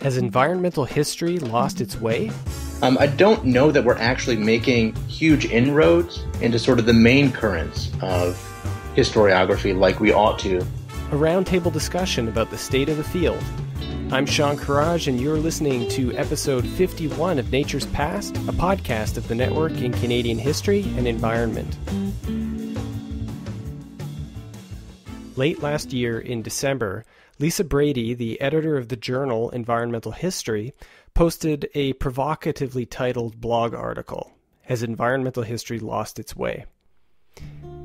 Has environmental history lost its way? Um, I don't know that we're actually making huge inroads into sort of the main currents of historiography like we ought to. A roundtable discussion about the state of the field. I'm Sean Kheraj, and you're listening to episode 51 of Nature's Past, a podcast of the Network in Canadian History and Environment. Late last year in December, Lisa Brady, the editor of the journal Environmental History, posted a provocatively titled blog article Has Environmental History Lost Its Way?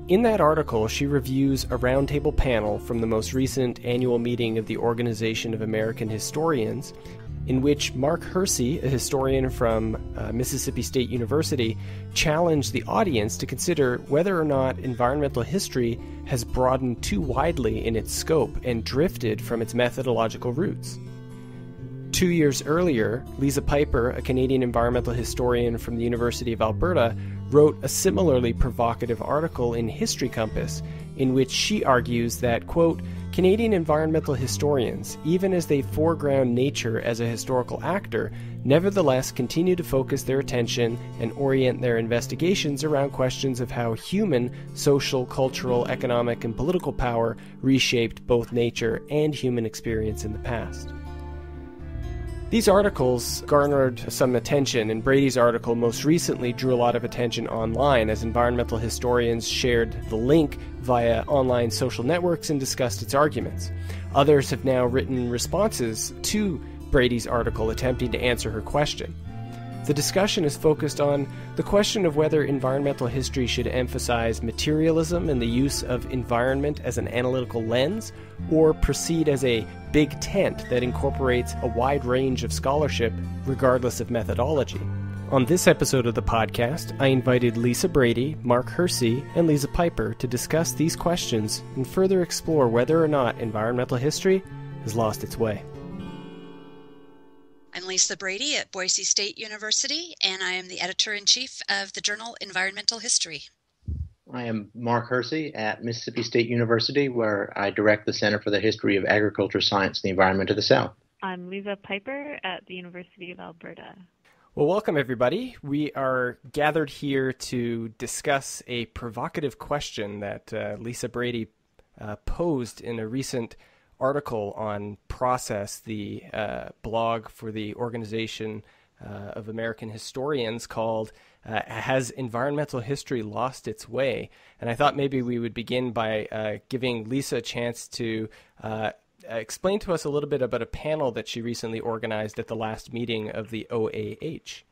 In that article, she reviews a roundtable panel from the most recent annual meeting of the Organization of American Historians, in which Mark Hersey, a historian from uh, Mississippi State University, challenged the audience to consider whether or not environmental history has broadened too widely in its scope and drifted from its methodological roots. Two years earlier, Liza Piper, a Canadian environmental historian from the University of Alberta, wrote a similarly provocative article in History Compass in which she argues that, quote, Canadian environmental historians, even as they foreground nature as a historical actor, nevertheless continue to focus their attention and orient their investigations around questions of how human, social, cultural, economic, and political power reshaped both nature and human experience in the past. These articles garnered some attention, and Brady's article most recently drew a lot of attention online as environmental historians shared the link via online social networks and discussed its arguments. Others have now written responses to Brady's article attempting to answer her question. The discussion is focused on the question of whether environmental history should emphasize materialism and the use of environment as an analytical lens, or proceed as a big tent that incorporates a wide range of scholarship regardless of methodology. On this episode of the podcast, I invited Lisa Brady, Mark Hersey, and Liza Piper to discuss these questions and further explore whether or not environmental history has lost its way. I'm Lisa Brady at Boise State University, and I am the editor in chief of the journal Environmental History. I am Mark Hersey at Mississippi State University, where I direct the Center for the History of Agriculture, Science, and the Environment of the South. I'm Liza Piper at the University of Alberta. Well, welcome everybody. We are gathered here to discuss a provocative question that uh, Lisa Brady uh, posed in a recent article on Process, the uh, blog for the Organization uh, of American Historians called uh, Has Environmental History Lost Its Way? And I thought maybe we would begin by uh, giving Lisa a chance to uh, explain to us a little bit about a panel that she recently organized at the last meeting of the OAH.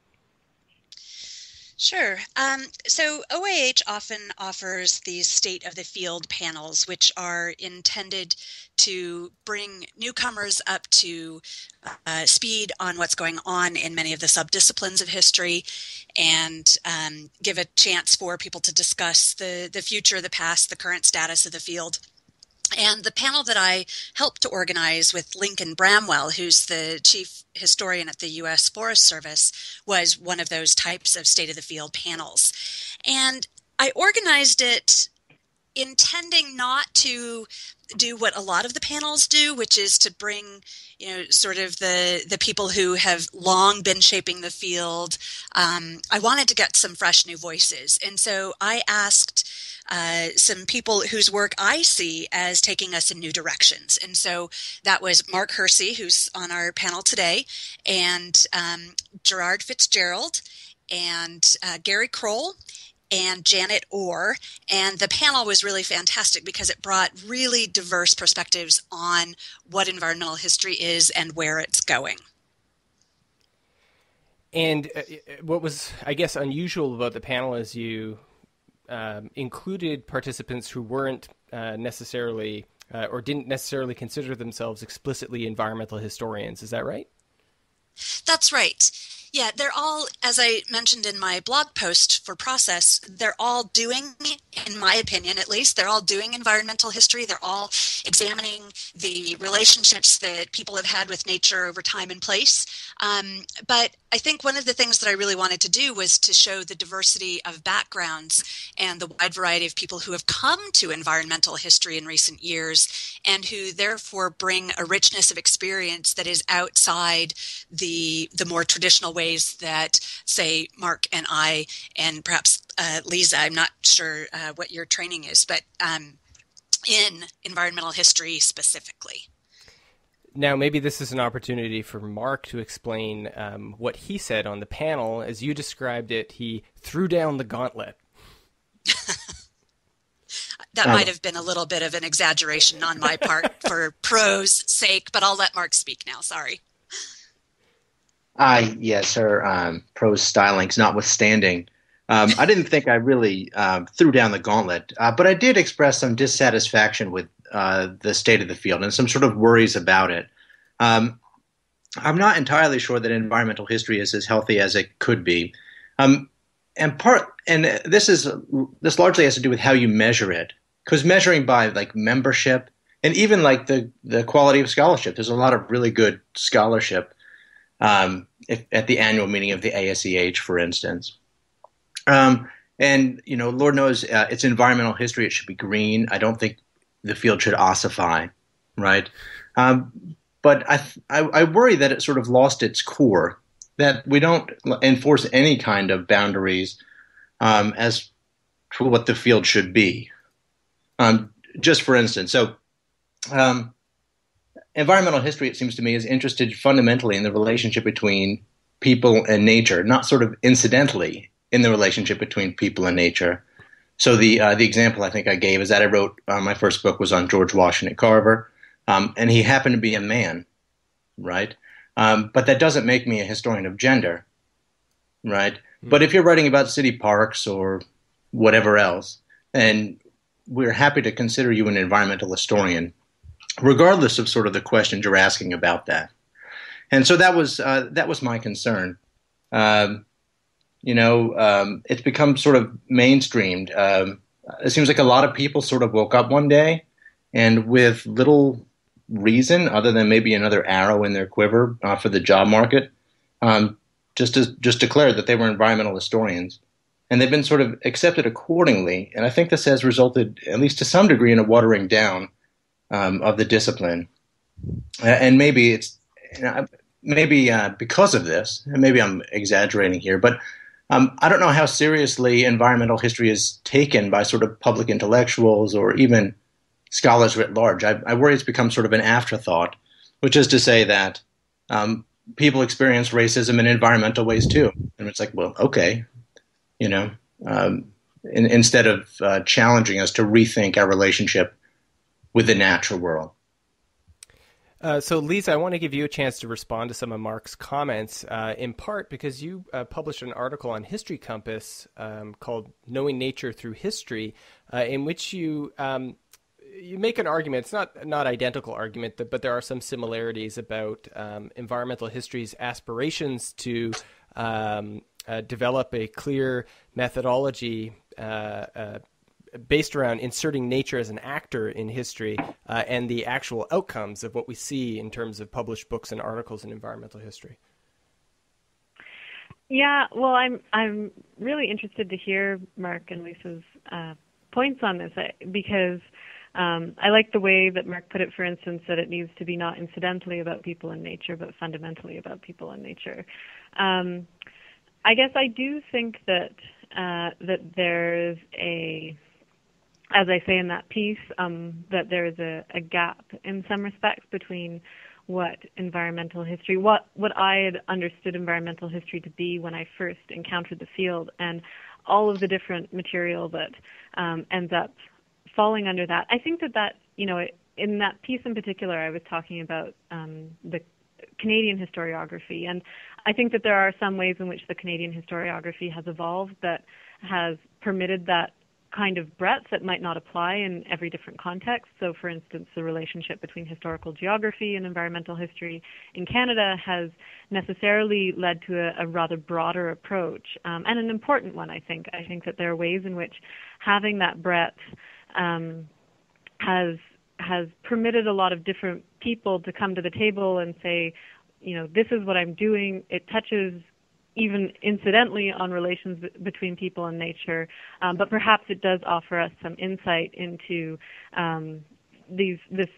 Sure. Um, so OAH often offers these state of the field panels, which are intended to bring newcomers up to uh, speed on what's going on in many of the subdisciplines of history and um, give a chance for people to discuss the, the future, of the past, the current status of the field. And the panel that I helped to organize with Lincoln Bramwell, who's the chief historian at the U.S. Forest Service, was one of those types of state of the field panels. And I organized it intending not to do what a lot of the panels do, which is to bring, you know, sort of the the people who have long been shaping the field. Um, I wanted to get some fresh new voices, and so I asked uh, some people whose work I see as taking us in new directions. And so that was Mark Hersey, who's on our panel today, and um, Gerard Fitzgerald, and uh, Gary Kroll, and Janet Orr. And the panel was really fantastic because it brought really diverse perspectives on what environmental history is and where it's going. And uh, what was, I guess, unusual about the panel is you um, included participants who weren't uh, necessarily uh, or didn't necessarily consider themselves explicitly environmental historians. Is that right? That's right. Yeah, they're all, as I mentioned in my blog post for Process, they're all doing, in my opinion at least, they're all doing environmental history. They're all examining the relationships that people have had with nature over time and place. Um, but I think one of the things that I really wanted to do was to show the diversity of backgrounds and the wide variety of people who have come to environmental history in recent years and who therefore bring a richness of experience that is outside the the more traditional ways that say Mark and I and perhaps uh, Lisa, I'm not sure uh, what your training is, but um, in environmental history specifically. Now, maybe this is an opportunity for Mark to explain um, what he said on the panel. As you described it, he threw down the gauntlet. that might have been a little bit of an exaggeration on my part for prose sake, but I'll let Mark speak now. Sorry. I yes, her um, prose stylings notwithstanding, um, I didn't think I really uh, threw down the gauntlet, uh, but I did express some dissatisfaction with uh, the state of the field and some sort of worries about it. Um, I'm not entirely sure that environmental history is as healthy as it could be, um, and part and this is this largely has to do with how you measure it, because measuring by like membership and even like the the quality of scholarship, there's a lot of really good scholarship um, if, at the annual meeting of the ASEH, for instance. Um, and you know, Lord knows uh, it's environmental history; it should be green. I don't think the field should ossify, right? Um, but I, I, I worry that it sort of lost its core. That we don't enforce any kind of boundaries um, as to what the field should be. Um, just for instance, so um, environmental history, it seems to me, is interested fundamentally in the relationship between people and nature, not sort of incidentally in the relationship between people and nature. So the uh, the example I think I gave is that I wrote uh, my first book was on George Washington Carver, um, and he happened to be a man, right? Um, but that doesn't make me a historian of gender, right? Mm-hmm. But if you're writing about city parks or whatever else, and we're happy to consider you an environmental historian, regardless of sort of the questions you're asking about that. And so that was uh, that was my concern. Um, you know, um, it's become sort of mainstreamed. Um, it seems like a lot of people sort of woke up one day and with little reason other than maybe another arrow in their quiver uh, for the job market, um, just to, just declared that they were environmental historians, and they've been sort of accepted accordingly. And I think this has resulted, at least to some degree, in a watering down um, of the discipline. And maybe it's maybe uh, because of this, and maybe I'm exaggerating here, but um, I don't know how seriously environmental history is taken by sort of public intellectuals or even scholars writ large. I, I worry it's become sort of an afterthought, which is to say that um, people experience racism in environmental ways too. And it's like, well, okay, you know, um, in, instead of uh, challenging us to rethink our relationship with the natural world. Uh, so, Lisa, I want to give you a chance to respond to some of Mark's comments, uh, in part because you uh, published an article on History Compass um, called "Knowing Nature Through History," uh, in which you um, you make an argument. It's not not identical argument, but there are some similarities about um, environmental history's aspirations to um, uh, develop a clear methodology uh, based around inserting nature as an actor in history uh, and the actual outcomes of what we see in terms of published books and articles in environmental history. Yeah, well, I'm I'm really interested to hear Mark and Lisa's uh, points on this because um, I like the way that Mark put it, for instance, that it needs to be not incidentally about people and nature, but fundamentally about people and nature. Um, I guess I do think that uh, that there's a as I say in that piece, um, that there is a, a, gap in some respects between what environmental history, what what I had understood environmental history to be when I first encountered the field, and all of the different material that um, ends up falling under that. I think that that you know in that piece in particular, I was talking about um, the Canadian historiography, and I think that there are some ways in which the Canadian historiography has evolved that has permitted that kind of breadth that might not apply in every different context. So, for instance, the relationship between historical geography and environmental history in Canada has necessarily led to a, a rather broader approach, um, and an important one, I think. I think that there are ways in which having that breadth um, has has permitted a lot of different people to come to the table and say, you know, this is what I'm doing. It touches even incidentally on relations b- between people and nature, um, but perhaps it does offer us some insight into um, these this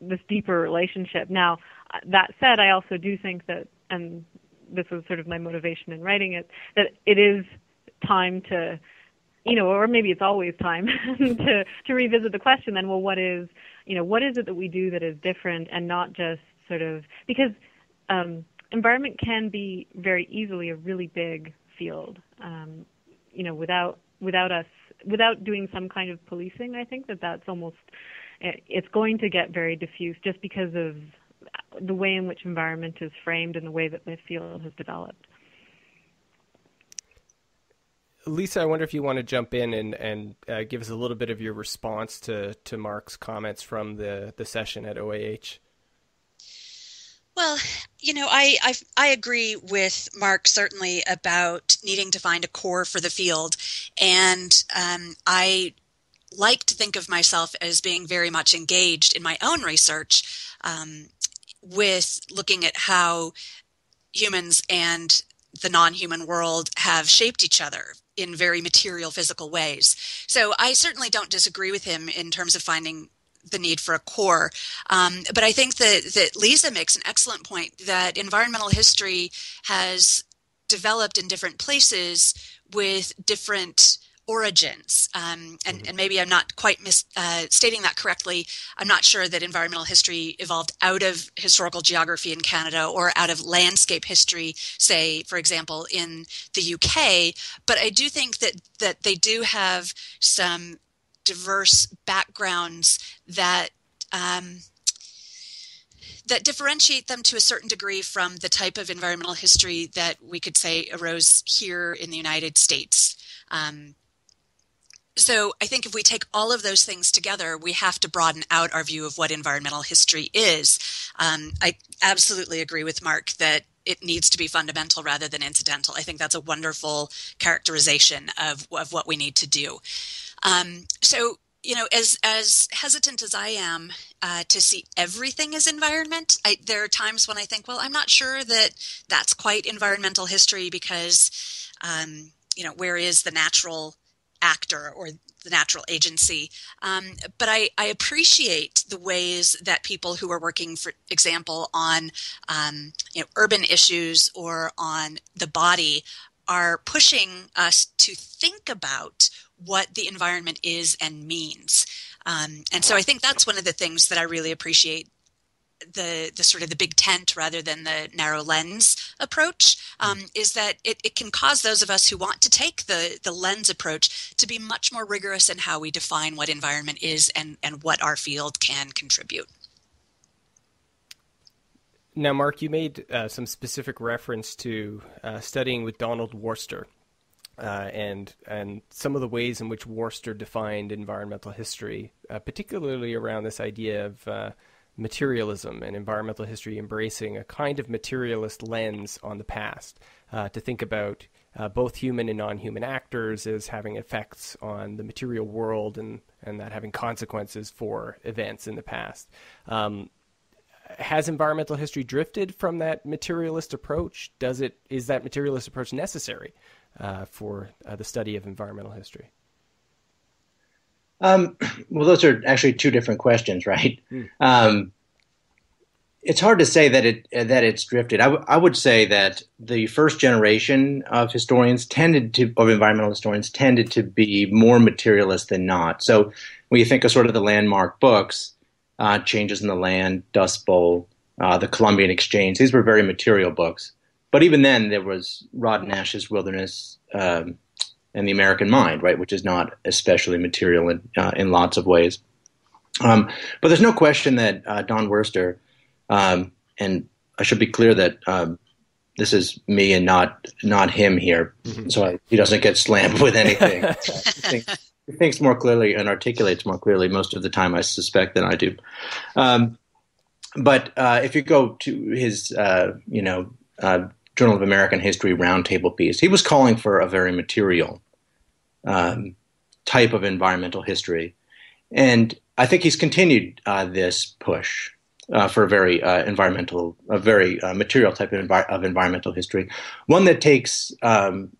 this deeper relationship. Now, that said, I also do think that, and this was sort of my motivation in writing it, that it is time to, you know, or maybe it's always time to to revisit the question. Then, well, what is, you know, what is it that we do that is different, and not just sort of because um, environment can be very easily a really big field. Um, you know, without without us without doing some kind of policing, I think that that's almost it's going to get very diffuse just because of the way in which environment is framed and the way that the field has developed. Lisa, I wonder if you want to jump in and, and uh, give us a little bit of your response to, to Mark's comments from the, the session at OAH. Well, you know, I, I, I agree with Mark certainly about needing to find a core for the field, and um, I like to think of myself as being very much engaged in my own research um, with looking at how humans and the non-human world have shaped each other in very material physical ways. So I certainly don't disagree with him in terms of finding the need for a core. Um, but I think that, that Lisa makes an excellent point that environmental history has developed in different places with different origins. Um, and, mm-hmm. and, maybe I'm not quite mis, uh, stating that correctly. I'm not sure that environmental history evolved out of historical geography in Canada or out of landscape history, say, for example, in the UK. But I do think that, that they do have some diverse backgrounds that um, that differentiate them to a certain degree from the type of environmental history that we could say arose here in the United States. Um, so I think if we take all of those things together, we have to broaden out our view of what environmental history is. Um, I absolutely agree with Mark that it needs to be fundamental rather than incidental. I think that's a wonderful characterization of, of what we need to do. Um, so you know, as as hesitant as I am uh, to see everything as environment, I, there are times when I think, well, I'm not sure that that's quite environmental history because, um, you know, where is the natural actor or the natural agency? Um, but I, I, appreciate the ways that people who are working, for example, on um, you know urban issues or on the body are pushing us to think about what the environment is and means. Um, and so I think that's one of the things that I really appreciate the the sort of the big tent rather than the narrow lens approach um, is that it, it can cause those of us who want to take the the lens approach to be much more rigorous in how we define what environment is and and what our field can contribute. Now, Mark, you made uh, some specific reference to uh, studying with Donald Worster uh, and and some of the ways in which Worster defined environmental history, uh, particularly around this idea of uh, materialism and environmental history embracing a kind of materialist lens on the past uh, to think about uh, both human and non-human actors as having effects on the material world and and that having consequences for events in the past. Um, has environmental history drifted from that materialist approach? Does it is that materialist approach necessary? Uh, for uh, the study of environmental history? Um, well, those are actually two different questions, right? Mm. Um, it's hard to say that it that it's drifted. I, w- I would say that the first generation of historians tended to, of environmental historians, tended to be more materialist than not. So when you think of sort of the landmark books, uh, Changes in the Land, Dust Bowl, uh, the Columbian Exchange, these were very material books. But even then, there was Rod Nash's Wilderness um, and the American Mind, right, which is not especially material in, uh, in lots of ways. Um, but there's no question that uh, Don Worster, um, and I should be clear that um, this is me and not not him here, mm-hmm. so I, he doesn't get slammed with anything. he, thinks, he, thinks, more clearly and articulates more clearly most of the time, I suspect, than I do. Um, but uh, if you go to his, uh, you know, uh, Journal of American History roundtable piece. He was calling for a very material um, type of environmental history, and I think he's continued uh, this push. uh, for a very uh, environmental, a very uh, material type of, envi- of, environmental history. One that takes um,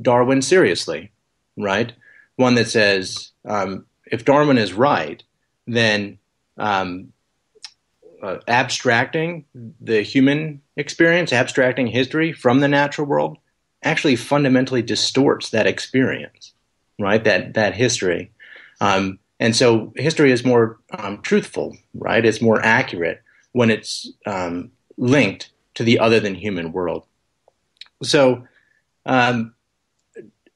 Darwin seriously, right? One that says um, if Darwin is right, then um, uh, abstracting the human experience, abstracting history from the natural world, actually fundamentally distorts that experience, right? That that history, um, and so history is more um, truthful, right? It's more accurate when it's um, linked to the other than human world. So, um,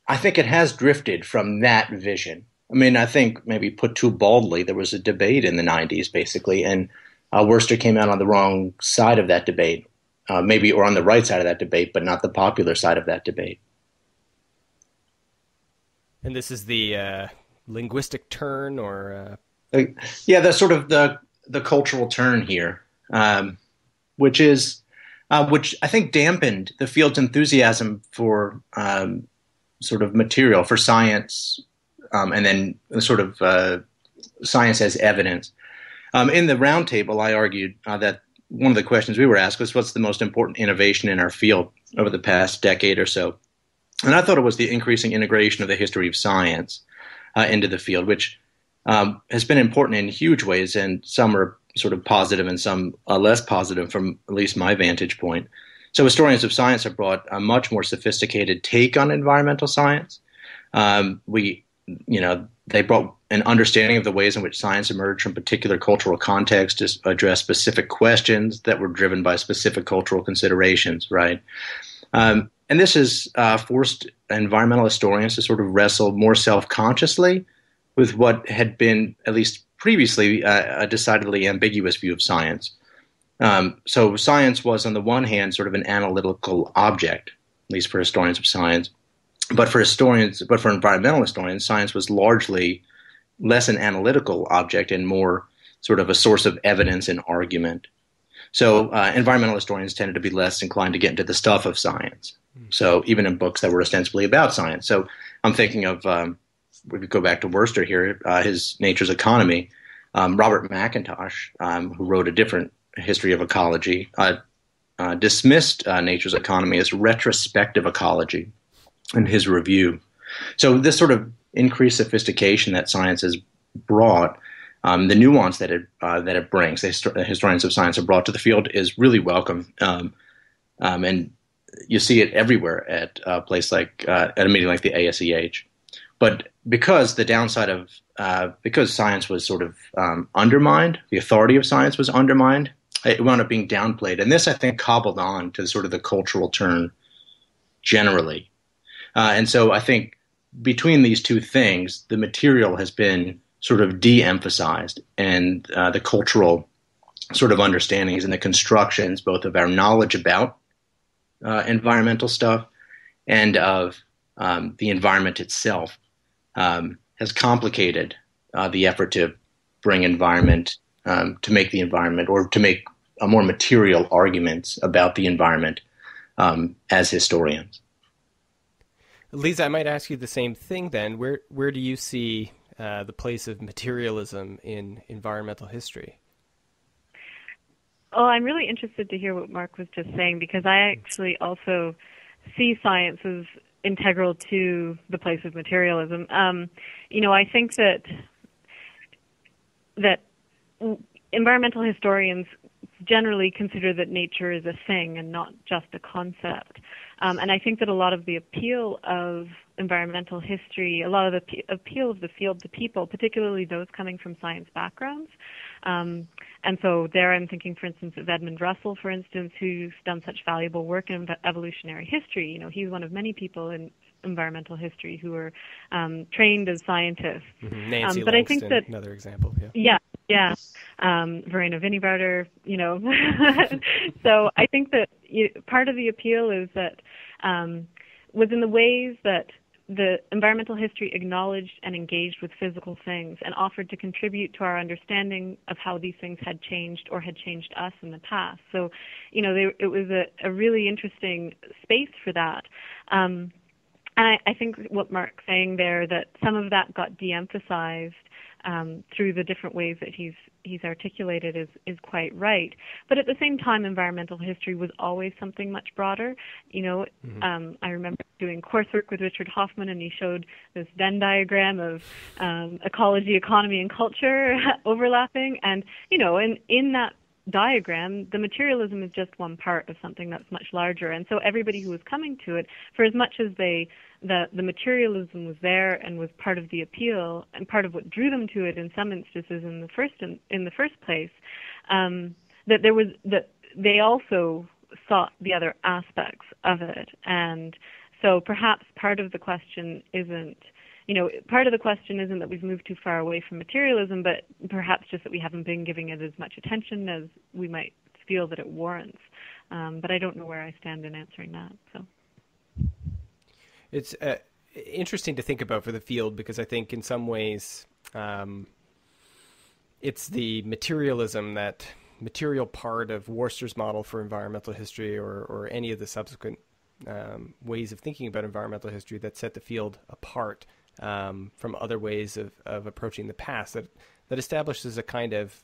I think it has drifted from that vision. I mean, I think maybe put too baldly, there was a debate in the '90s, basically, and uh, Worster came out on the wrong side of that debate, uh, maybe, or on the right side of that debate, but not the popular side of that debate. And this is the uh, linguistic turn, or uh, yeah, the sort of the the cultural turn here, um, which is uh, which I think dampened the field's enthusiasm for um, sort of material for science, um, and then sort of uh, science as evidence. Um, in the roundtable, I argued uh, that one of the questions we were asked was, "What's the most important innovation in our field over the past decade or so?" And I thought it was the increasing integration of the history of science uh, into the field, which um, has been important in huge ways, and some are sort of positive and some uh, less positive from at least my vantage point. So historians of science have brought a much more sophisticated take on environmental science. Um, we, you know, they brought an understanding of the ways in which science emerged from particular cultural contexts to address specific questions that were driven by specific cultural considerations, right? Um, and this has uh, forced environmental historians to sort of wrestle more self consciously with what had been, at least previously, uh, a decidedly ambiguous view of science. Um, so, science was, on the one hand, sort of an analytical object, at least for historians of science, but for historians, but for environmental historians, science was largely less an analytical object and more sort of a source of evidence and argument. So uh, environmental historians tended to be less inclined to get into the stuff of science. Mm. So even in books that were ostensibly about science. So I'm thinking of um, we could go back to Worster here, uh, his Nature's Economy. Um, Robert McIntosh, um, who wrote a different history of ecology, uh, uh dismissed uh, Nature's Economy as retrospective ecology in his review. So this sort of increased sophistication that science has brought, um, the nuance that it uh, that it brings, the historians of science have brought to the field is really welcome, um, um, and you see it everywhere at a place like uh, at a meeting like the ASEH. But because the downside of uh, because science was sort of um, undermined, the authority of science was undermined. It wound up being downplayed, and this I think cobbled on to sort of the cultural turn generally. Uh, and so I think between these two things, the material has been sort of de-emphasized, and uh, the cultural sort of understandings and the constructions, both of our knowledge about uh, environmental stuff and of um, the environment itself, um, has complicated uh, the effort to bring environment um, to make the environment or to make a more material arguments about the environment um, as historians. Lisa, I might ask you the same thing then. Where where do you see uh, the place of materialism in environmental history? Oh, I'm really interested to hear what Mark was just saying because I actually also see science as integral to the place of materialism. Um, you know, I think that that environmental historians generally consider that nature is a thing and not just a concept. Um, and I think that a lot of the appeal of environmental history, a lot of the appeal of the field to people, particularly those coming from science backgrounds. Um, and so there I'm thinking, for instance, of Edmund Russell, for instance, who's done such valuable work in evolutionary history. You know, he's one of many people in environmental history who are um, trained as scientists. Mm-hmm. Nancy um, but Langston, I think that another example. Yeah. Yeah. Yeah, um, Verena Winiwarter, you know. so I think that you, part of the appeal is that um, was in the ways that the environmental history acknowledged and engaged with physical things and offered to contribute to our understanding of how these things had changed or had changed us in the past. So, you know, they, it was a, a really interesting space for that. Um, and I, I think what Mark's saying there that some of that got de-emphasized um, through the different ways that he's he's articulated is is quite right. But at the same time, environmental history was always something much broader. You know, mm-hmm. um, I remember doing coursework with Richard Hoffman, and he showed this Venn diagram of um, ecology, economy, and culture overlapping, and you know, and in that diagram, the materialism is just one part of something that's much larger. And so everybody who was coming to it, for as much as they the the materialism was there and was part of the appeal and part of what drew them to it in some instances in the first in, in the first place, um, that there was that they also sought the other aspects of it. And so perhaps part of the question isn't you know, part of the question isn't that we've moved too far away from materialism, but perhaps just that we haven't been giving it as much attention as we might feel that it warrants. Um, but I don't know where I stand in answering that. So it's uh, interesting to think about for the field because I think in some ways um, it's the materialism that material part of Worster's model for environmental history or, or any of the subsequent um, ways of thinking about environmental history that set the field apart um, from other ways of, of approaching the past that that establishes a kind of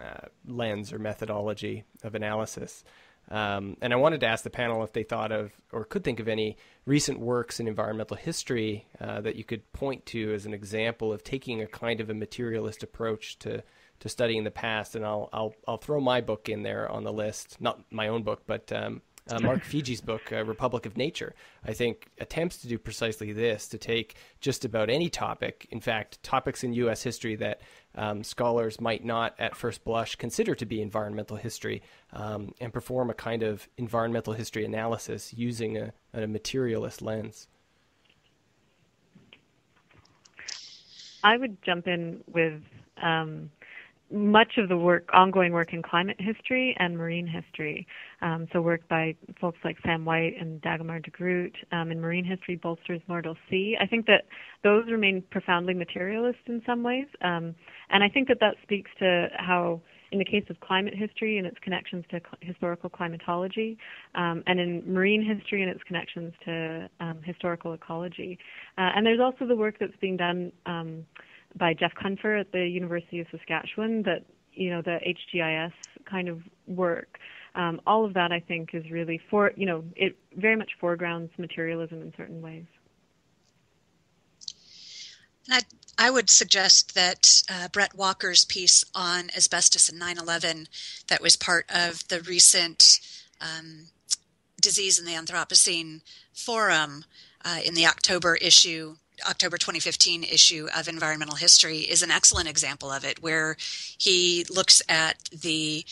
uh, lens or methodology of analysis. Um, and I wanted to ask the panel if they thought of or could think of any recent works in environmental history uh, that you could point to as an example of taking a kind of a materialist approach to to studying the past. And I'll I'll I'll throw my book in there on the list, not my own book, but um, uh, Mark Fiege's book, uh, Republic of Nature, I think attempts to do precisely this to take just about any topic, in fact, topics in U.S. history that um, scholars might not at first blush consider to be environmental history, um, and perform a kind of environmental history analysis using a, a materialist lens. I would jump in with um, much of the work, ongoing work in climate history and marine history. Um, so work by folks like Sam White and Dagomar Degroot um, in marine history bolsters Nordal C. I think that those remain profoundly materialist in some ways, um, and I think that that speaks to how, in the case of climate history and its connections to cl- historical climatology, um, and in marine history and its connections to um, historical ecology, uh, and there's also the work that's being done um, by Geoff Cunfer at the University of Saskatchewan that you know the HGIS kind of work. Um, all of that, I think, is really for you know it very much foregrounds materialism in certain ways. I, I would suggest that uh, Brett Walker's piece on asbestos and 9/11, that was part of the recent um, disease in the Anthropocene forum uh, in the October issue October 2015 issue of Environmental History is an excellent example of it, where he looks at the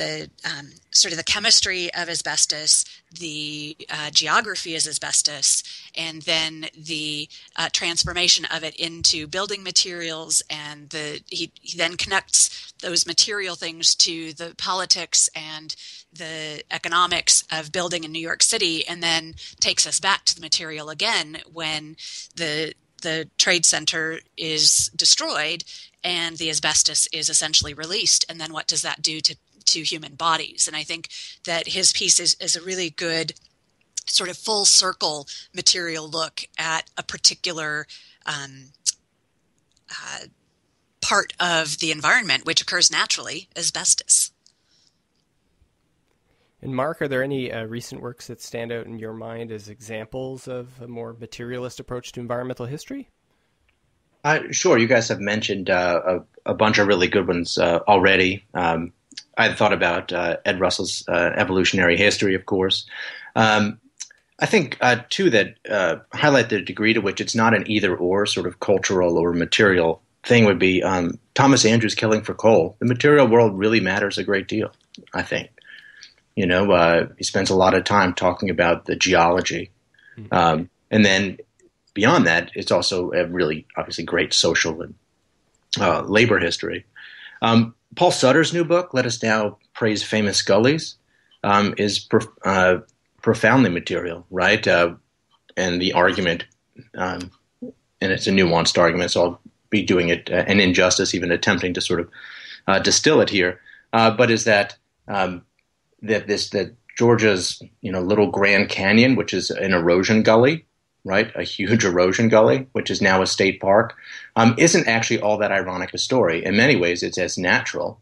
the um, sort of the chemistry of asbestos, the uh, geography of asbestos, and then the uh, transformation of it into building materials. And the he, he then connects those material things to the politics and the economics of building in New York City, and then takes us back to the material again when the the trade center is destroyed and the asbestos is essentially released and then what does that do to to human bodies. And I think that his piece is, is a really good sort of full circle material look at a particular um, uh, part of the environment which occurs naturally, asbestos. And Mark, are there any uh, recent works that stand out in your mind as examples of a more materialist approach to environmental history? Uh, sure. You guys have mentioned uh, a, a, bunch of really good ones uh, already. Um, I had thought about uh, Ed Russell's uh, evolutionary history, of course. Um, I think uh, too that uh, highlight the degree to which it's not an either or sort of cultural or material thing would be um, Thomas Andrews' Killing for Coal. The material world really matters a great deal. I think. You know, uh, he spends a lot of time talking about the geology, mm-hmm. um, and then beyond that, it's also a really obviously great social and uh, labor history. Um, Paul Sutter's new book, Let Us Now Praise Famous Gullies, um, is pro- uh, profoundly material, right? Uh, and the argument, um, and it's a nuanced argument, so I'll be doing it uh, an injustice, even attempting to sort of uh, distill it here. Uh, but is that um, that this that Georgia's you know little Grand Canyon, which is an erosion gully, right? A huge erosion gully, which is now a state park, um, isn't actually all that ironic a story. In many ways, it's as natural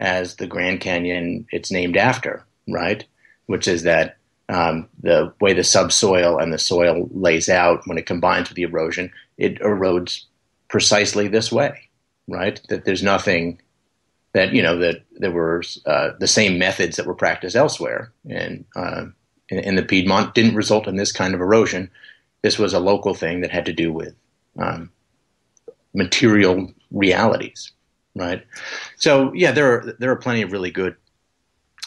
as the Grand Canyon it's named after, right? Which is that um, the way the subsoil and the soil lays out when it combines with the erosion, it erodes precisely this way, right? That there's nothing that you know that there were uh, the same methods that were practiced elsewhere, and uh, in, in, the Piedmont didn't result in this kind of erosion. This was a local thing that had to do with um, material realities, right? So yeah, there are there are plenty of really good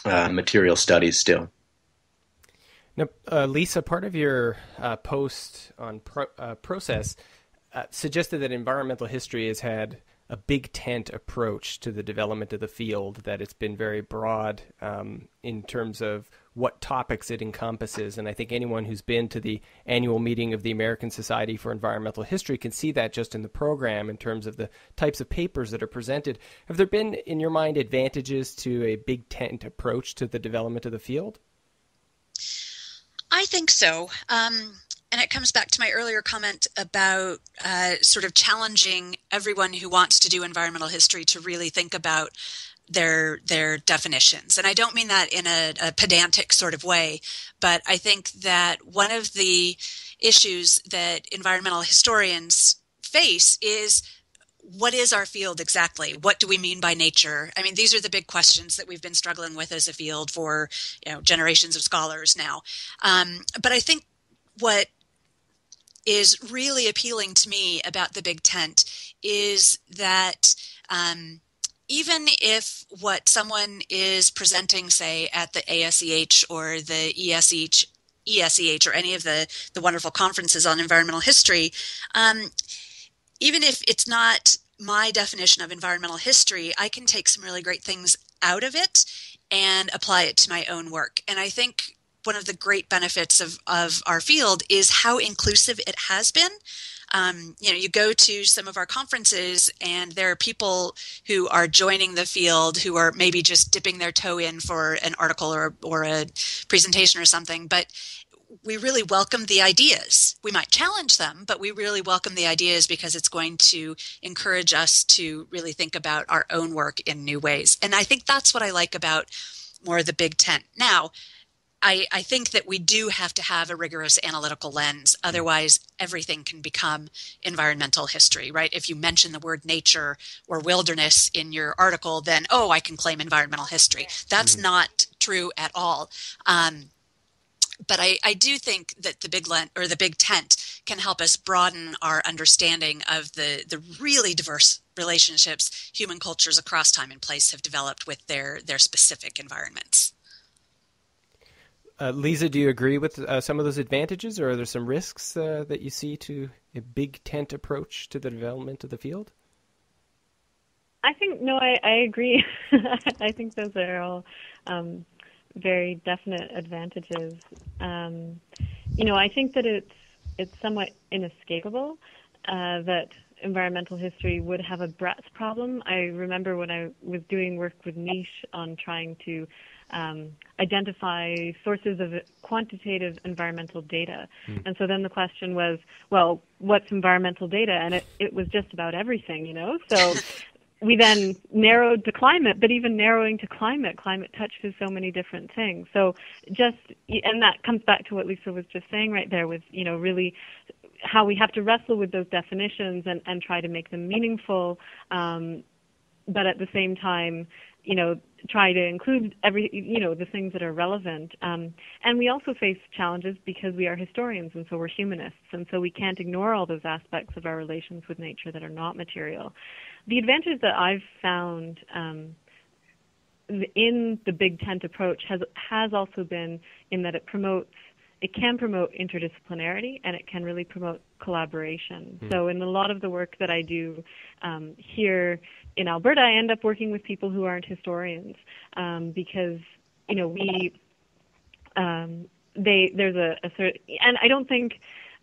uh, material studies still. Now, uh, Lisa, part of your uh, post on pro- uh, process uh, suggested that environmental history has had a big tent approach to the development of the field, that it's been very broad um, in terms of what topics it encompasses. And I think anyone who's been to the annual meeting of the American Society for Environmental History can see that just in the program in terms of the types of papers that are presented. Have there been, in your mind, advantages to a big tent approach to the development of the field? I think so. Um, and it comes back to my earlier comment about uh, sort of challenging everyone who wants to do environmental history to really think about their their definitions. And i don't mean that in a, a, pedantic sort of way but i think that one of the issues that environmental historians face is what is our field exactly? What do we mean by nature? I mean these are the big questions that we've been struggling with as a field for you know generations of scholars now. Um, but i think what is really appealing to me about the big tent is that um, even if what someone is presenting, say, at the ASEH or the ESEH, ESEH or any of the, the wonderful conferences on environmental history, um, even if it's not my definition of environmental history, I can take some really great things out of it and apply it to my own work. And I think one of the great benefits of, of our field is how inclusive it has been. Um, you know, you go to some of our conferences and there are people who are joining the field who are maybe just dipping their toe in for an article or, or a presentation or something, but we really welcome the ideas. We might challenge them, but we really welcome the ideas because it's going to encourage us to really think about our own work in new ways. And I think that's what I like about more of the big tent. Now, I, I think that we do have to have a rigorous analytical lens. Otherwise, everything can become environmental history, right? If you mention the word nature or wilderness in your article, then, oh, I can claim environmental history. That's mm-hmm. not true at all. Um, but I, I do think that the big lent or the big tent can help us broaden our understanding of the, the really diverse relationships human cultures across time and place have developed with their, their specific environments. Uh, Lisa, do you agree with uh, some of those advantages, or are there some risks uh, that you see to a big tent approach to the development of the field? I think no, I, I agree. I think those are all um, very definite advantages. Um, you know, I think that it's it's somewhat inescapable uh, that environmental history would have a breadth problem. I remember when I was doing work with NiCHE on trying to um, identify sources of quantitative environmental data. Mm. And so then the question was, well, what's environmental data? And it, it was just about everything, you know? So we then narrowed to climate, but even narrowing to climate, climate touches so many different things. So just, and that comes back to what Lisa was just saying right there with, you know, really how we have to wrestle with those definitions and, and try to make them meaningful. Um, but at the same time, you know, try to include every, you know, the things that are relevant. Um, and we also face challenges because we are historians and so we're humanists, and so we can't ignore all those aspects of our relations with nature that are not material. The advantage that I've found um, in the big tent approach has has also been in that it promotes it can promote interdisciplinarity and it can really promote collaboration. Mm. So in a lot of the work that I do um, here in Alberta, I end up working with people who aren't historians um, because you know we um, they there's a, a certain and I don't think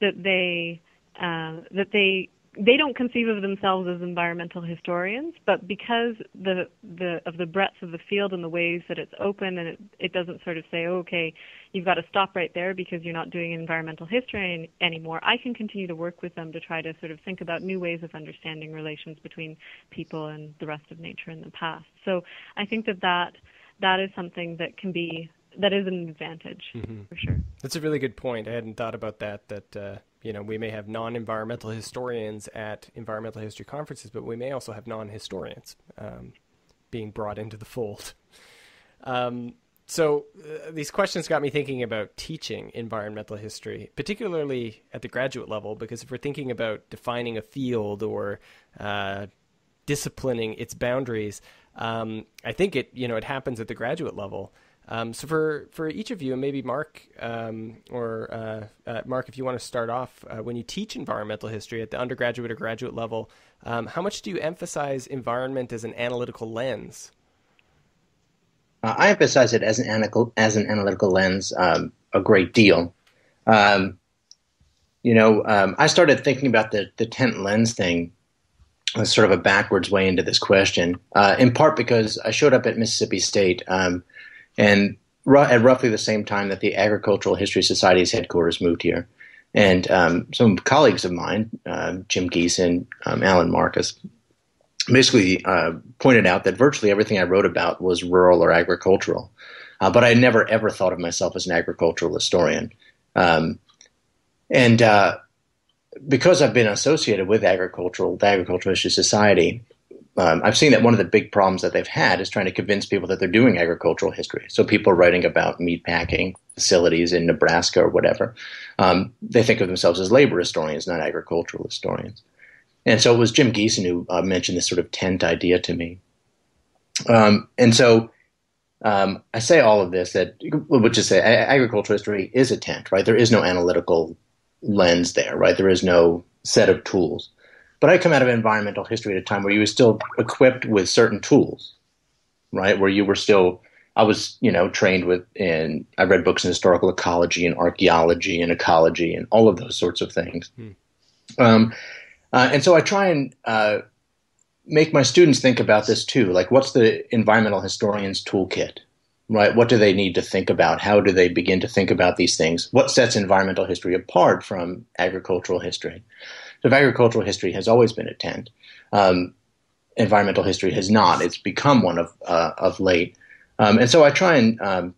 that they uh, that they they don't conceive of themselves as environmental historians, but because the the of the breadth of the field and the ways that it's open and it, it doesn't sort of say, oh, okay, you've got to stop right there because you're not doing environmental history any, anymore. I can continue to work with them to try to sort of think about new ways of understanding relations between people and the rest of nature in the past. So I think that that that is something that can be that is an advantage mm-hmm. for sure. That's a really good point. I hadn't thought about that. That uh, you know we may have non-environmental historians at environmental history conferences, but we may also have non-historians um, being brought into the fold. Um, so uh, these questions got me thinking about teaching environmental history, particularly at the graduate level, because if we're thinking about defining a field or uh, disciplining its boundaries, um, I think it you know it happens at the graduate level. Um, so for for each of you, and maybe Mark um, or uh, uh, Mark, if you want to start off, uh, when you teach environmental history at the undergraduate or graduate level, um, how much do you emphasize environment as an analytical lens? Uh, I emphasize it as an analytical as an analytical lens um, a great deal. Um, you know, um, I started thinking about the the tent lens thing as sort of a backwards way into this question, uh, in part because I showed up at Mississippi State. And at roughly the same time that the Agricultural History Society's headquarters moved here. And um, some colleagues of mine, uh, Jim Giesen, um, Alan Marcus, basically uh, pointed out that virtually everything I wrote about was rural or agricultural. Uh, but I never ever thought of myself as an agricultural historian. Um, and uh, because I've been associated with agricultural, the Agricultural History Society, um, I've seen that one of the big problems that they've had is trying to convince people that they're doing agricultural history. So people writing about meat packing facilities in Nebraska or whatever. Um, they think of themselves as labor historians, not agricultural historians. And so it was Jim Giesen who uh, mentioned this sort of tent idea to me. Um, and so um, I say all of this that, which is say agricultural history is a tent, right? There is no analytical lens there, right? There is no set of tools. But I come out of environmental history at a time where you were still equipped with certain tools, right? Where you were still, I was, you know, trained with, in, I read books in historical ecology and archaeology and ecology and all of those sorts of things. Hmm. Um, uh, and so I try and uh, make my students think about this too. Like, what's the environmental historian's toolkit? Right? What do they need to think about? How do they begin to think about these things? What sets environmental history apart from agricultural history? So agricultural history has always been a tent. Um, environmental history has not. It's become one of uh, of late. Um, and so I try and um,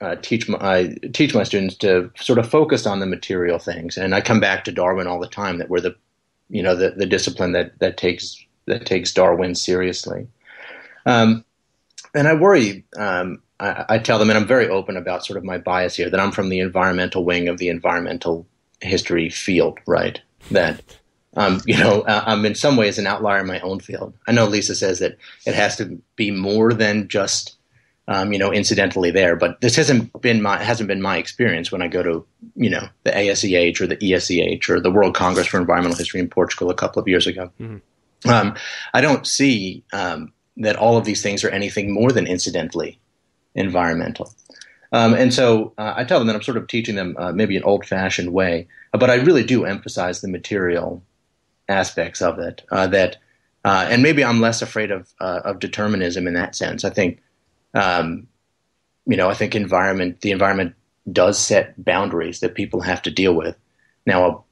uh, teach my teach my students to sort of focus on the material things. And I come back to Darwin all the time that we're the you know the, the discipline that that takes that takes Darwin seriously. Um, and I worry. Um, I, I tell them, and I'm very open about sort of my bias here, that I'm from the environmental wing of the environmental history field, right? That um, you know I'm in some ways an outlier in my own field. I know Lisa says that it has to be more than just um, you know incidentally there, but this hasn't been my hasn't been my experience when I go to you know the ASEH or the ESEH or the World Congress for Environmental History in Portugal a couple of years ago. Mm-hmm. Um, I don't see um, that all of these things are anything more than incidentally environmental. Um, and so uh, I tell them that I'm sort of teaching them uh, maybe an old fashioned way, but I really do emphasize the material aspects of it. Uh, that, uh, and maybe I'm less afraid of uh, of determinism in that sense. I think, um, you know, I think environment the environment does set boundaries that people have to deal with. Now,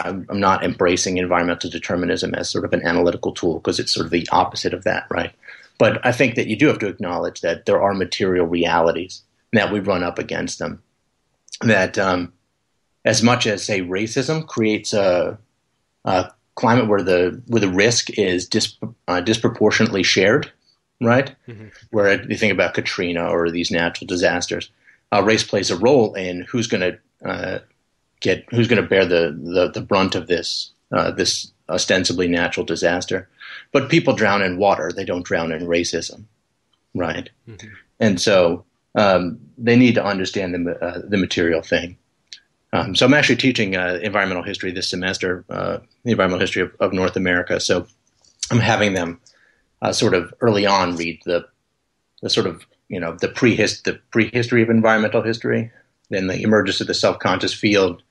I'm not embracing environmental determinism as sort of an analytical tool because it's sort of the opposite of that, right? But I think that you do have to acknowledge that there are material realities that we run up against them. That um, as much as say racism creates a, a, climate where the where the risk is dis, uh, disproportionately shared, right? Mm-hmm. Where you think about Katrina or these natural disasters, uh, race plays a role in who's going to uh, get who's going to bear the, the, the brunt of this uh, this ostensibly natural disaster. But people drown in water; they don't drown in racism, right? Mm-hmm. And so um, they need to understand the, uh, the material thing. Um, so I'm actually teaching uh, environmental history this semester, uh, the environmental history of, of, North America. So I'm having them uh, sort of early on read the the sort of you know the prehist the prehistory of environmental history, then the emergence of the self-conscious field,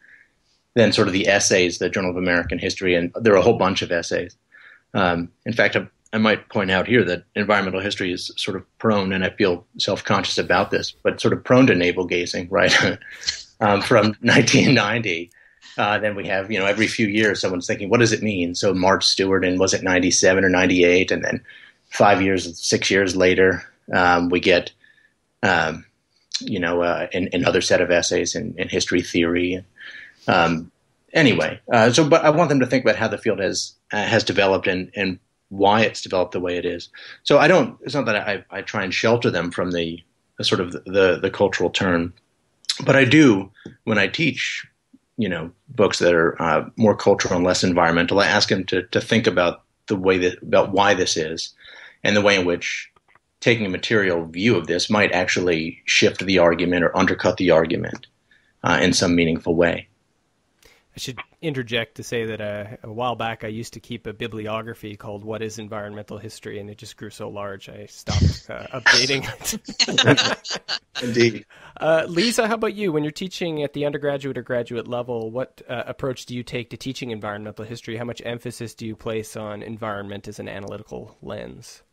then sort of the essays, the Journal of American History, and there are a whole bunch of essays. Um, in fact, I, I, might point out here that environmental history is sort of prone, and I feel self-conscious about this, but sort of prone to navel gazing, right? um, from 1990. Uh, then we have, you know, every few years someone's thinking, what does it mean? So Mart Stewart, and was it 97 or 98? And then five years, six years later, um, we get, um, you know, uh, another set of essays in, in history theory. Um, anyway, uh, so but I want them to think about how the field has uh, has developed and and why it's developed the way it is. So I don't. It's not that I, I try and shelter them from the, the sort of the, the, cultural turn, but I do when I teach. You know, books that are uh, more cultural and less environmental. I ask them to to think about the way that about why this is, and the way in which taking a material view of this might actually shift the argument or undercut the argument uh, in some meaningful way. I should interject to say that uh, a while back I used to keep a bibliography called "What Is Environmental History," and it just grew so large I stopped uh, updating it. Indeed. Uh, Lisa, how about you? When you're teaching at the undergraduate or graduate level, what uh, approach do you take to teaching environmental history? How much emphasis do you place on environment as an analytical lens?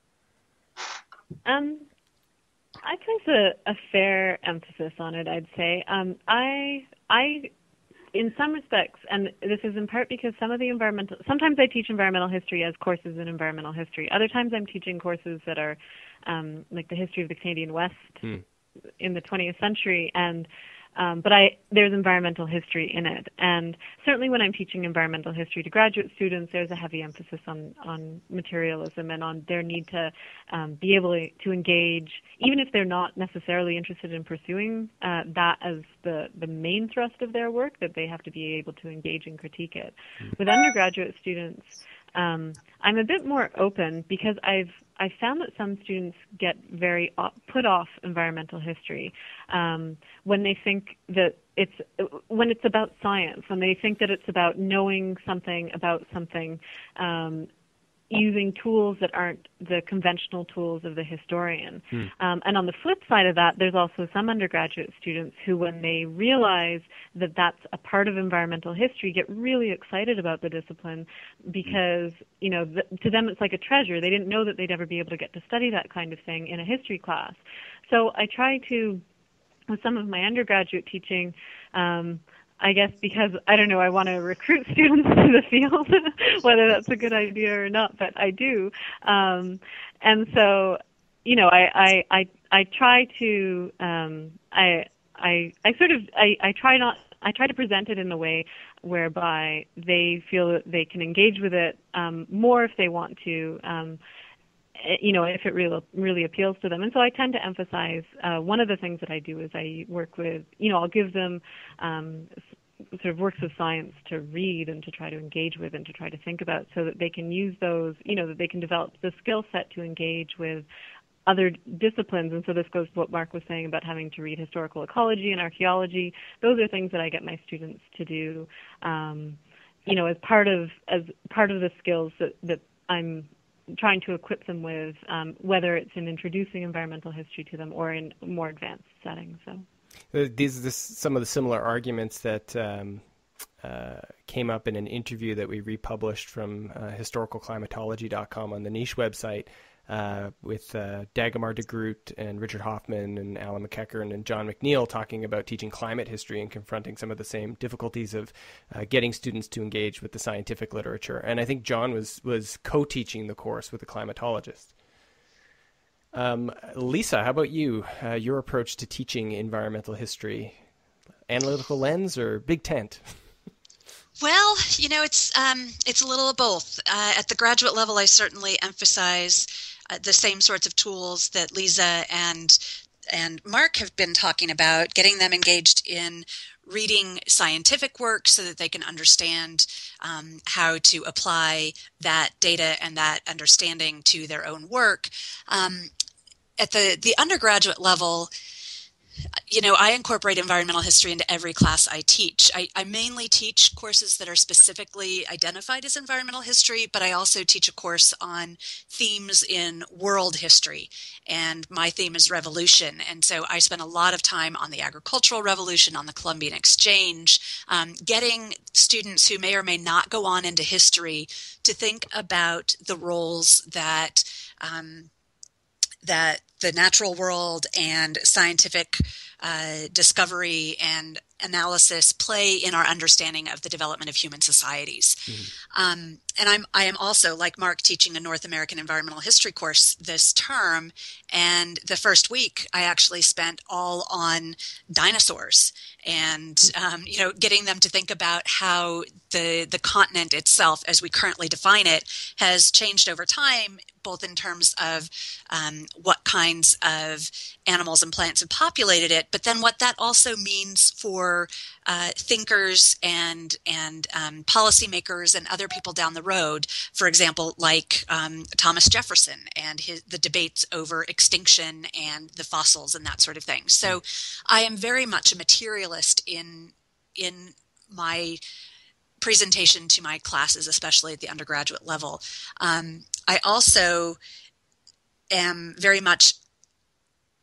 Um, I place a, a fair emphasis on it. I'd say. Um, I I in some respects, and this is in part because some of the environmental, sometimes I teach environmental history as courses in environmental history. Other times I'm teaching courses that are um, like the history of the Canadian West hmm. in the 20th century, and um, but I, there's environmental history in it, and certainly when I'm teaching environmental history to graduate students, there's a heavy emphasis on on materialism and on their need to um, be able to engage, even if they're not necessarily interested in pursuing uh, that as the the main thrust of their work, that they have to be able to engage and critique it. Hmm. With undergraduate students, um, I'm a bit more open because I've I found that some students get very put off environmental history um, when they think that it's when it's about science, when they think that it's about knowing something about something, um, using tools that aren't the conventional tools of the historian. Hmm. Um, and on the flip side of that, there's also some undergraduate students who, when they realize that that's a part of environmental history, get really excited about the discipline because, you know, to them it's like a treasure. They didn't know that they'd ever be able to get to study that kind of thing in a history class. So I try to, with some of my undergraduate teaching, um, I guess because I don't know, I want to recruit students to the field, whether that's a good idea or not, but I do. Um, and so, you know, I, I, I, I try to, um, I, I, I sort of, I, I try not, I try to present it in a way whereby they feel that they can engage with it um, more if they want to. Um, you know, if it really really appeals to them. And so I tend to emphasize uh, one of the things that I do is I work with, you know, I'll give them um, sort of works of science to read and to try to engage with and to try to think about, so that they can use those, you know, that they can develop the skill set to engage with other disciplines. And so this goes to what Mark was saying about having to read historical ecology and archaeology. Those are things that I get my students to do. Um, you know, as part of as part of the skills that, that I'm trying to equip them with, um, whether it's in introducing environmental history to them or in more advanced settings. So uh, these are some of the similar arguments that um, uh, came up in an interview that we republished from uh, historicalclimatology.com on the NiCHE website uh, with uh, Dagomar Degroot and Richard Hoffmann and Alan MacEachern and John McNeill talking about teaching climate history and confronting some of the same difficulties of uh, getting students to engage with the scientific literature. And I think John was was co-teaching the course with a climatologist. Um, Lisa, how about you? Uh, your approach to teaching environmental history, analytical lens or big tent? Well, you know, it's um, it's a little of both. Uh, at the graduate level, I certainly emphasize uh, the same sorts of tools that Lisa and and Mark have been talking about, getting them engaged in reading scientific work so that they can understand um, how to apply that data and that understanding to their own work. Um, at the, the undergraduate level, you know, I incorporate environmental history into every class I teach. I, I, mainly teach courses that are specifically identified as environmental history, but I also teach a course on themes in world history. And my theme is revolution. And so I spend a lot of time on the agricultural revolution, on the Columbian Exchange, um, getting students who may or may not go on into history to think about the roles that. Um, that the natural world and scientific uh, discovery and analysis play in our understanding of the development of human societies. Mm-hmm. Um, and I'm I am also like Mark teaching a North American environmental history course this term, and the first week I actually spent all on dinosaurs and um, you know getting them to think about how the the continent itself, as we currently define it, has changed over time, both in terms of um, what kinds of animals and plants have populated it, but then what that also means for uh, thinkers and and um, policymakers and other people down the road. For example, like um, Thomas Jefferson and his, the debates over extinction and the fossils and that sort of thing. So, I am very much a materialist in in my presentation to my classes, especially at the undergraduate level. Um, I also am very much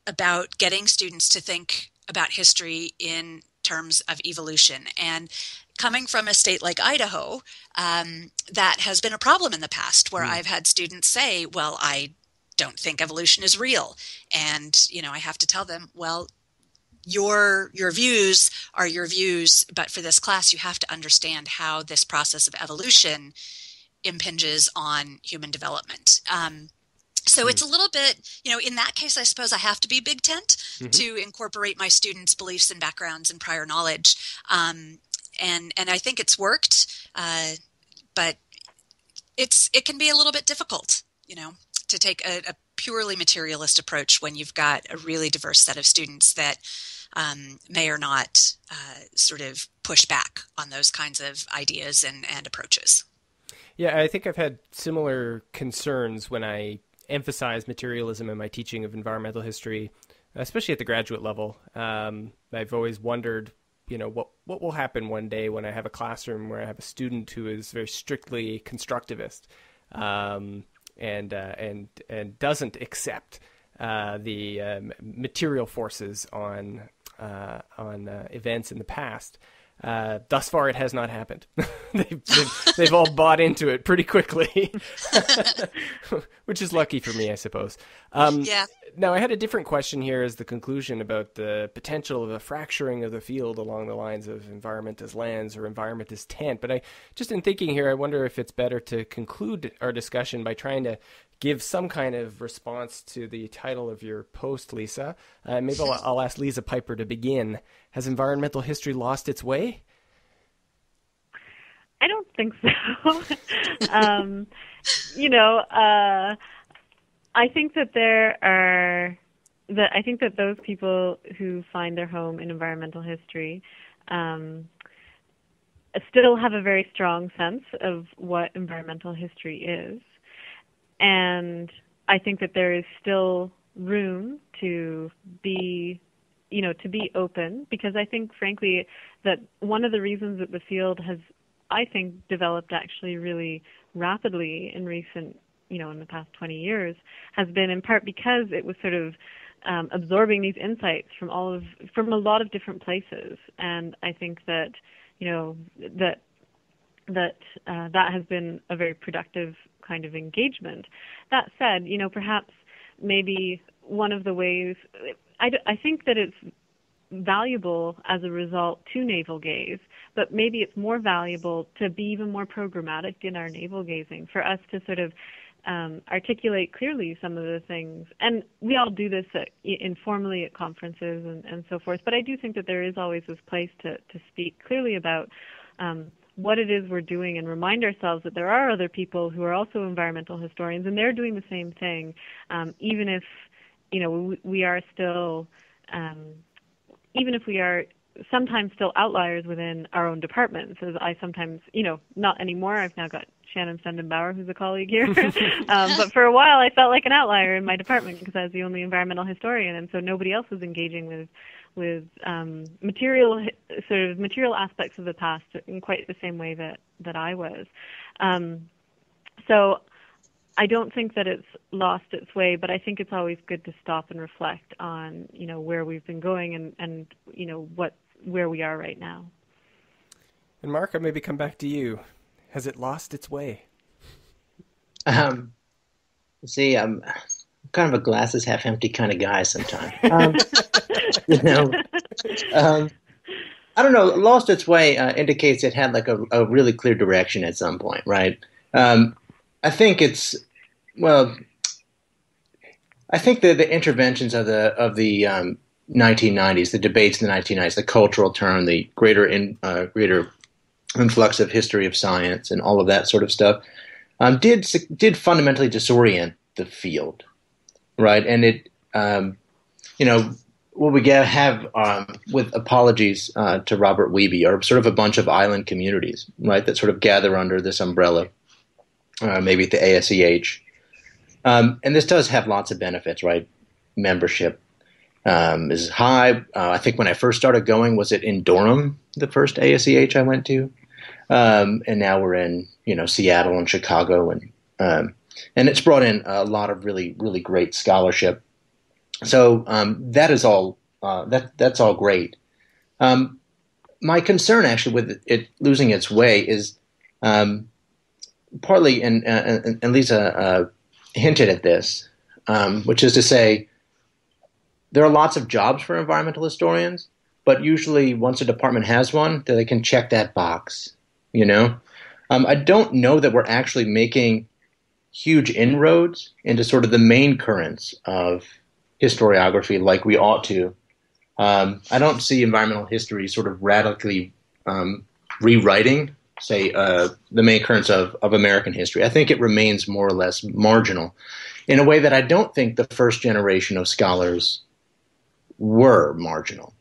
about getting students to think about history in terms of evolution. And coming from a state like Idaho, um, that has been a problem in the past where mm. I've had students say, well, I don't think evolution is real. And, you know, I have to tell them, well, your your views are your views but for this class you have to understand how this process of evolution impinges on human development um, so it's a little bit, you know, in that case, I suppose I have to be big tent mm-hmm. to incorporate my students' beliefs and backgrounds and prior knowledge. Um, and and I think it's worked, uh, but it's it can be a little bit difficult, you know, to take a, a purely materialist approach when you've got a really diverse set of students that um, may or not uh, sort of push back on those kinds of ideas and, and approaches. Yeah, I think I've had similar concerns when I emphasize materialism in my teaching of environmental history, especially at the graduate level. Um, I've always wondered, you know, what what will happen one day when I have a classroom where I have a student who is very strictly constructivist, um, and uh, and and doesn't accept uh, the um, material forces on uh, on uh, events in the past. Uh, thus far, it has not happened. they've, they've, they've, all bought into it pretty quickly, which is lucky for me, I suppose. Um, yeah. Now, I had a different question here as the conclusion about the potential of a fracturing of the field along the lines of environment as lands or environment as tent. But I just in thinking here, I wonder if it's better to conclude our discussion by trying to give some kind of response to the title of your post, Lisa. Uh, maybe I'll, I'll, ask Liza Piper to begin. Has environmental history lost its way? I don't think so. um, you know, uh, I think that there are that I think that those people who find their home in environmental history um, still have a very strong sense of what environmental history is. And I think that there is still room to be you know to be open because I think frankly that one of the reasons that the field has I think developed actually really rapidly in recent you know in the past 20 years has been in part because it was sort of um, absorbing these insights from all of from a lot of different places and I think that you know that that uh, that has been a very productive kind of engagement. That said, you know, perhaps maybe one of the ways I, I think that it's valuable as a result to navel gaze, but maybe it's more valuable to be even more programmatic in our navel gazing for us to sort of um, articulate clearly some of the things. And we all do this at, informally at conferences and, and so forth, but I do think that there is always this place to, to speak clearly about um, what it is we're doing and remind ourselves that there are other people who are also environmental historians and they're doing the same thing, um, even if you know we, we are still, um, even if we are sometimes still outliers within our own departments. As I sometimes, you know, not anymore. I've now got Shannon Stunden Bower, who's a colleague here. um, but for a while, I felt like an outlier in my department because I was the only environmental historian, and so nobody else was engaging with with um, material sort of material aspects of the past in quite the same way that that I was. Um, so I don't think that it's lost its way, but I think it's always good to stop and reflect on you know where we've been going and and you know what where we are right now. And Mark, I maybe come back to you. Has it lost its way? Um, see, I'm kind of a glasses half empty kind of guy sometimes. Um, you know, um, I don't know. Lost its way uh, indicates it had like a, a, really clear direction at some point, right? Um, I think it's well. I think the the interventions of the of the 1990s, um, the debates in the 1990s, the cultural turn, the greater in uh, greater influx of history of science, and all of that sort of stuff, um, did did fundamentally disorient the field, right? And it, um, you know, what we get, have um, with apologies uh, to Robert Wiebe are sort of a bunch of island communities, right, that sort of gather under this umbrella, uh, maybe at the ASEH. Um, and this does have lots of benefits, right? Membership um, is high. Uh, I think when I first started going, was it in Durham, the first ASEH I went to? Um, and now we're in, you know, Seattle and Chicago, and um, and it's brought in a lot of really, really great scholarship so um, that is all uh, that that's all great. Um, my concern actually with it losing its way is um, partly, and, and, and Lisa uh, hinted at this, um, which is to say, there are lots of jobs for environmental historians, but usually once a department has one, they can check that box. You know, um, I don't know that we're actually making huge inroads into sort of the main currents of historiography like we ought to. Um, I don't see environmental history sort of radically um, rewriting, say, uh, the main currents of, of American history. I think it remains more or less marginal in a way that I don't think the first generation of scholars were marginal,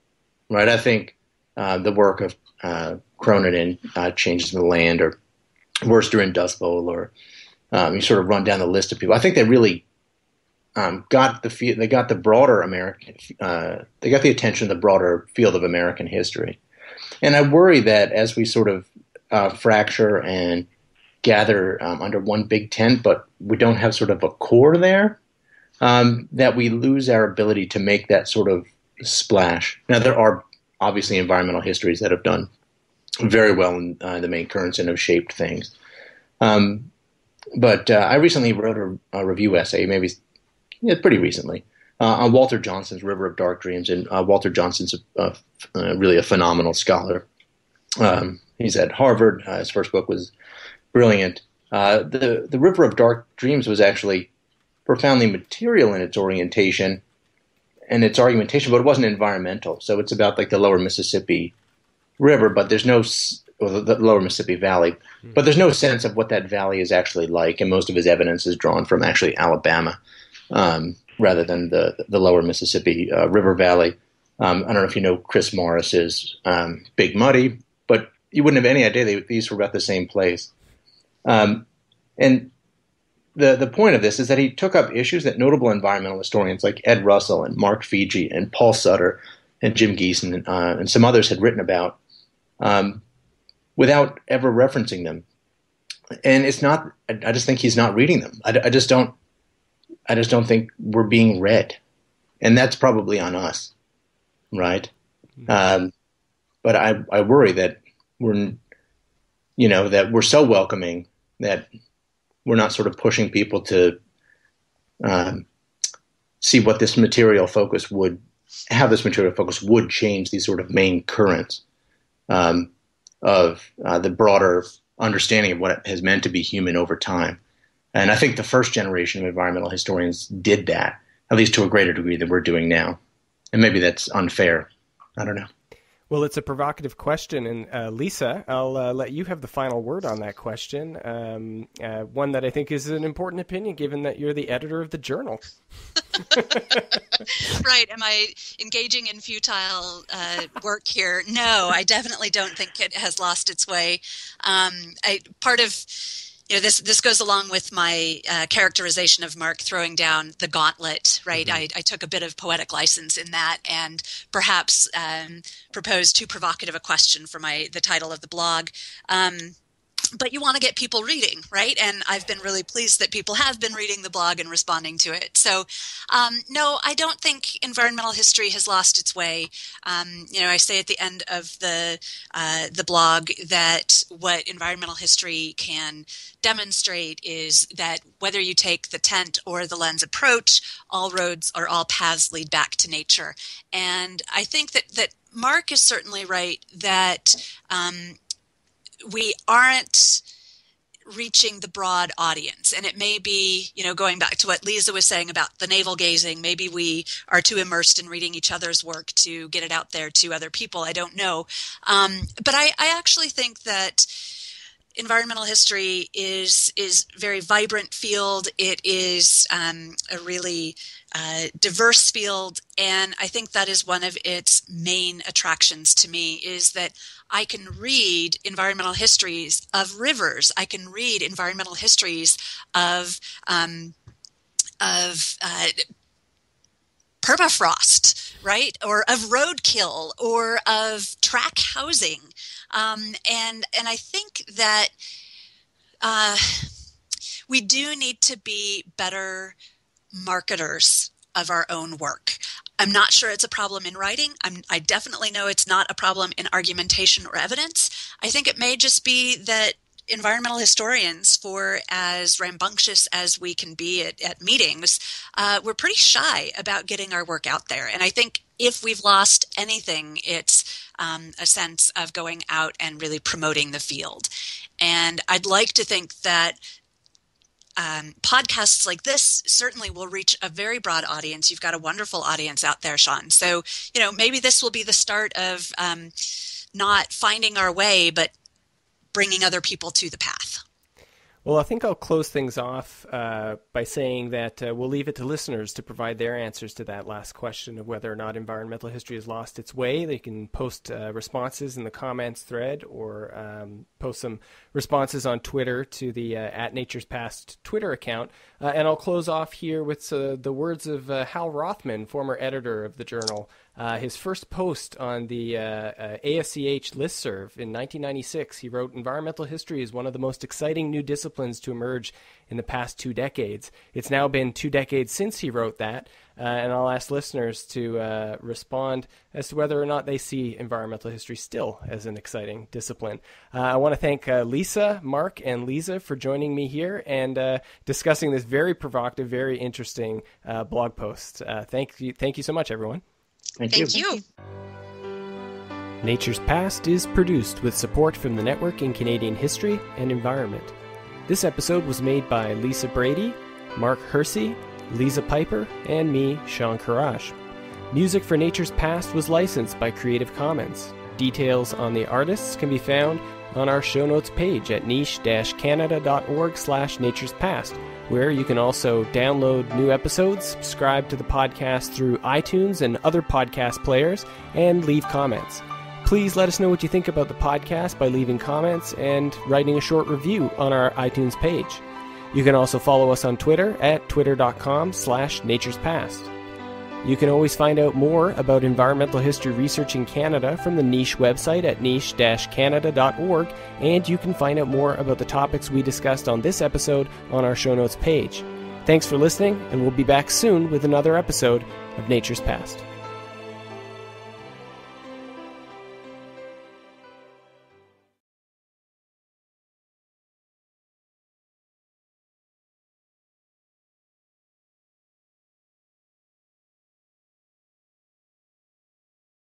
right? I think uh, the work of uh, Cronon in uh, Changes in the Land or Worster in Dust Bowl or um, you sort of run down the list of people. I think they really um, got the they got the broader American uh, they got the attention of the broader field of American history, and I worry that as we sort of uh, fracture and gather um, under one big tent, but we don't have sort of a core there, um, that we lose our ability to make that sort of splash. Now there are obviously environmental histories that have done very well in uh, the main currents and have shaped things. Um, but uh, I recently wrote a, a, review essay, maybe yeah, pretty recently, uh, on Walter Johnson's River of Dark Dreams. And uh, Walter Johnson's a, a, really a phenomenal scholar. Um, he's at Harvard. Uh, his first book was brilliant. Uh, the the River of Dark Dreams was actually profoundly material in its orientation and its argumentation, but it wasn't environmental. So it's about like the Lower Mississippi River, but there's no or the Lower Mississippi Valley, hmm. but there's no sense of what that valley is actually like, and most of his evidence is drawn from actually Alabama um, rather than the the lower Mississippi uh, River Valley. Um, I don't know if you know Chris Morris's um, Big Muddy, but you wouldn't have any idea they, these were about the same place. Um, and the the point of this is that he took up issues that notable environmental historians like Ed Russell and Mark Fiege and Paul Sutter and Jim Giesen and, uh, and some others had written about um, without ever referencing them. And it's not. I, I just think he's not reading them. I, I just don't. I just don't think we're being read, and that's probably on us, right? Mm-hmm. Um, but I I worry that we're you know that we're so welcoming that we're not sort of pushing people to um, see what this material focus would how this material focus would change these sort of main currents um, of uh, the broader understanding of what it has meant to be human over time. And I think the first generation of environmental historians did that, at least to a greater degree than we're doing now. And maybe that's unfair. I don't know. Well, it's a provocative question, and uh, Lisa, I'll uh, let you have the final word on that question. Um, uh, one that I think is an important opinion, given that you're the editor of the journal. right? Am I engaging in futile uh, work here? No, I definitely don't think it has lost its way. Um, I, part of you know this this goes along with my uh, characterization of Mark throwing down the gauntlet. Right, mm-hmm. I, I, took a bit of poetic license in that, and perhaps um, proposed too provocative a question for my the title of the blog. Um, but you want to get people reading, right? And I've been really pleased that people have been reading the blog and responding to it. So, um, no, I don't think environmental history has lost its way. Um, you know, I say at the end of the uh, the blog that what environmental history can demonstrate is that whether you take the tent or the lens approach, all roads or all paths lead back to nature. And I think that that Mark is certainly right that um, we aren't reaching the broad audience. And it may be, you know, going back to what Lisa was saying about the navel gazing, maybe we are too immersed in reading each other's work to get it out there to other people. I don't know. Um, but I, I actually think that environmental history is is very vibrant field. It is um, a really uh, diverse field, and I think that is one of its main attractions to me. Is that I can read environmental histories of rivers. I can read environmental histories of um, of uh, permafrost, right, or of roadkill, or of track housing, um, and and I think that uh, we do need to be better marketers of our own work. I'm not sure it's a problem in writing. I'm, i definitely know it's not a problem in argumentation or evidence. I think it may just be that environmental historians, for as rambunctious as we can be at, at meetings, uh, we're pretty shy about getting our work out there. And I think if we've lost anything, it's um, a sense of going out and really promoting the field. And I'd like to think that um, podcasts like this certainly will reach a very broad audience. You've got a wonderful audience out there, Sean. So, you know, maybe this will be the start of um, not finding our way, but bringing other people to the path. Well, I think I'll close things off uh, by saying that uh, we'll leave it to listeners to provide their answers to that last question of whether or not environmental history has lost its way. They can post uh, responses in the comments thread or um, post some responses on Twitter to the uh, at Nature's Past Twitter account. Uh, and I'll close off here with uh, the words of Hal Rothman, former editor of the journal. Uh, his first post on the uh, uh, ASEH listserv in 1996, he wrote, Environmental history is one of the most exciting new disciplines to emerge in the past two decades. It's now been two decades since he wrote that, uh, and I'll ask listeners to uh, respond as to whether or not they see environmental history still as an exciting discipline. I want to thank Lisa, Mark, and Lisa for joining me here and discussing this very provocative, very interesting blog post. thank you, thank you so much, everyone. Thank, Thank you. you. Nature's Past is produced with support from the Network in Canadian History and Environment. This episode was made by Lisa Brady, Mark Hersey, Liza Piper, and me, Sean Kheraj. Music for Nature's Past was licensed by Creative Commons. Details on the artists can be found on our show notes page at niche-canada.org slash nature's past where you can also download new episodes, subscribe to the podcast through iTunes and other podcast players, and leave comments. Please let us know what you think about the podcast by leaving comments and writing a short review on our iTunes page. You can also follow us on Twitter at twitter.com slash nature'spast. You can always find out more about environmental history research in Canada from the NiCHE website at niche-canada.org, and you can find out more about the topics we discussed on this episode on our show notes page. Thanks for listening, and we'll be back soon with another episode of Nature's Past.